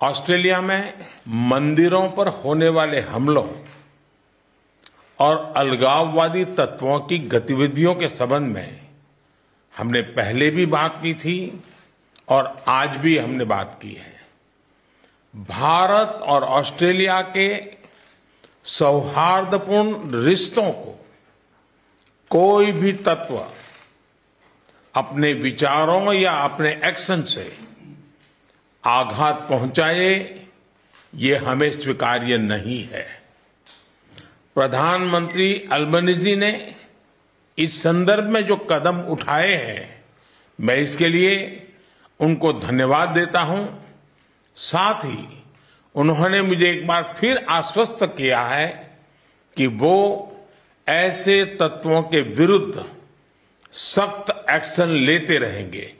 Australia में मंदिरों पर होने वाले हमलों और अलगाववादी तत्वों की गतिविधियों के संबंध में हमने पहले भी बात की थी और आज भी हमने बात की है। भारत और ऑस्ट्रेलिया के सौहार्दपूर्ण रिश्तों को कोई भी तत्व अपने विचारों या अपने एक्शन से आघात पहुँचाए, ये हमें स्वीकार्य नहीं है। प्रधानमंत्री अल्बनीजी ने इस संदर्भ में जो कदम उठाए हैं, मैं इसके लिए उनको धन्यवाद देता हूँ। साथ ही उन्होंने मुझे एक बार फिर आश्वस्त किया है कि वो ऐसे तत्वों के विरुद्ध सख्त एक्शन लेते रहेंगे।